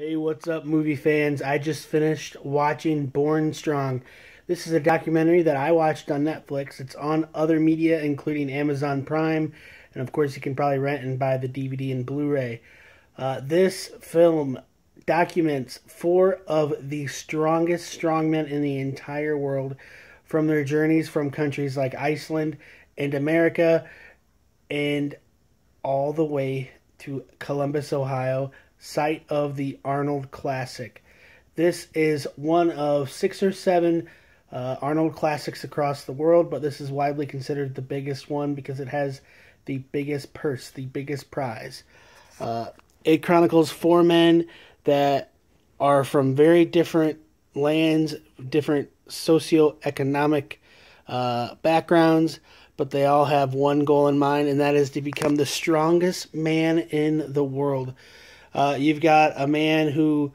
Hey, what's up, movie fans? I just finished watching Born Strong. This is a documentary that I watched on Netflix. It's on other media, including Amazon Prime, and of course, you can probably rent and buy the DVD and Blu ray. Uh, this film documents four of the strongest strongmen in the entire world from their journeys from countries like Iceland and America and all the way to Columbus, Ohio site of the Arnold Classic. This is one of six or seven uh, Arnold Classics across the world, but this is widely considered the biggest one because it has the biggest purse, the biggest prize. Uh, it chronicles four men that are from very different lands, different socioeconomic uh, backgrounds, but they all have one goal in mind, and that is to become the strongest man in the world. Uh, you've got a man who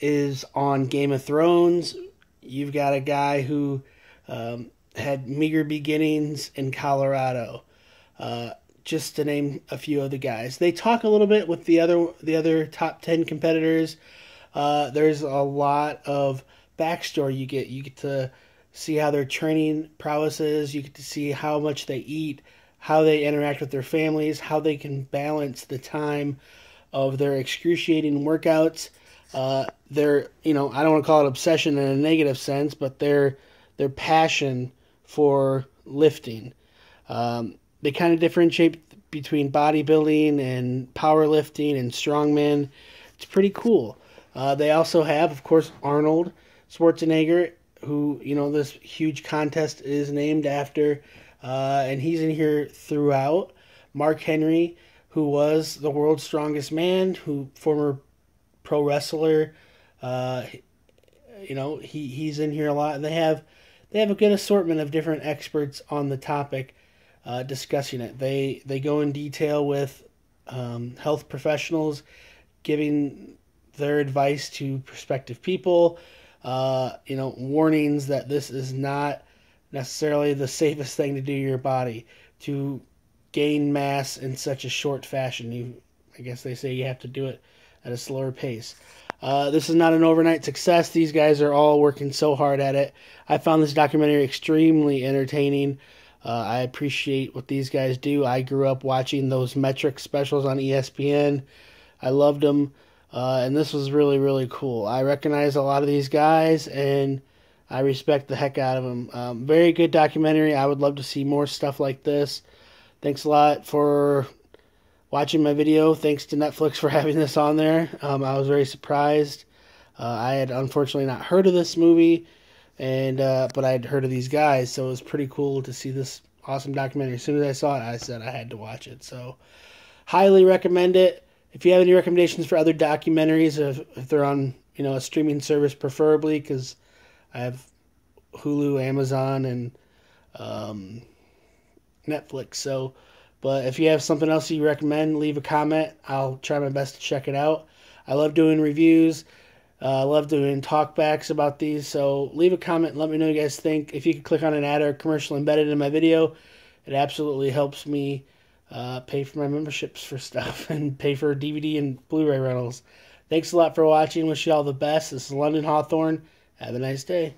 is on Game of Thrones. You've got a guy who um, had meager beginnings in Colorado. Uh, just to name a few of the guys. They talk a little bit with the other the other top ten competitors. Uh, there's a lot of backstory you get. You get to see how their training prowess is. You get to see how much they eat, how they interact with their families, how they can balance the time of their excruciating workouts. Uh, their, you know, I don't want to call it obsession in a negative sense, but their their passion for lifting. Um, they kind of differentiate between bodybuilding and powerlifting and strongman. It's pretty cool. Uh, they also have, of course, Arnold Schwarzenegger, who you know this huge contest is named after, uh, and he's in here throughout. Mark Henry, who was the world's strongest man, who former pro wrestler. Uh, you know, he he's in here a lot, they have they have a good assortment of different experts on the topic uh, discussing it. They they go in detail with um, health professionals, giving their advice to prospective people. Uh, you know, warnings that this is not necessarily the safest thing to do to your body. To gain mass in such a short fashion. You, I guess they say you have to do it at a slower pace. Uh, this is not an overnight success. These guys are all working so hard at it. I found this documentary extremely entertaining. Uh, I appreciate what these guys do. I grew up watching those MET-Rx specials on ESPN. I loved them, uh, and this was really, really cool. I recognize a lot of these guys, and I respect the heck out of them. Um, very good documentary. I would love to see more stuff like this. Thanks a lot for watching my video. Thanks to Netflix for having this on there. Um, I was very surprised. Uh, I had unfortunately not heard of this movie, and uh, but I had heard of these guys, so it was pretty cool to see this awesome documentary. As soon as I saw it, I said I had to watch it. So, highly recommend it. If you have any recommendations for other documentaries, if, if they're on you know a streaming service, preferably, because I have Hulu, Amazon, and um, Netflix. So, but if you have something else you recommend, leave a comment. I'll try my best to check it out. I love doing reviews. Uh, I love doing talkbacks about these. So leave a comment. Let me know you guys think. If you could click on an ad or commercial embedded in my video, it absolutely helps me uh, pay for my memberships for stuff and pay for DVD and Blu-ray rentals. Thanks a lot for watching. Wish you all the best. This is London Hawthorne. Have a nice day.